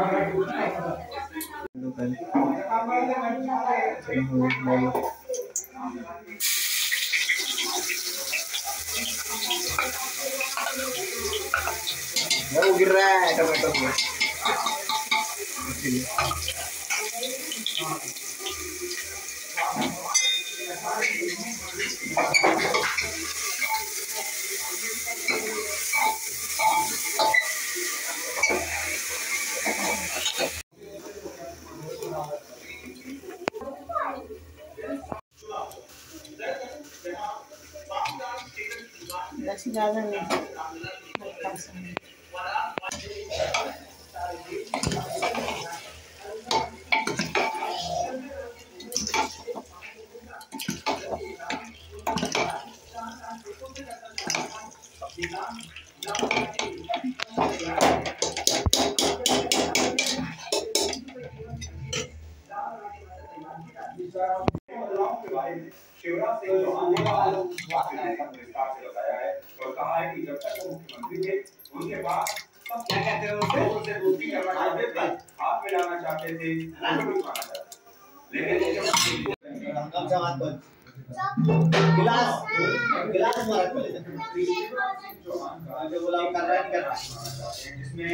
Ya gerai teman-teman. Thank you. ज़्यादा नहीं। हल्का सा शिवराज सिंह चौहान ने विस्तार से बताया कहा है कि जब तक वो मुख्यमंत्री थे उनके पास सब क्या कहते हैं उसे? उनसे दोस्ती करना चाहते थे। हाथ मिलाना चाहते थे थे। लेकिन गिलास गिलास मारा। जो बोला कर रहा है कर रहा है। जिसमें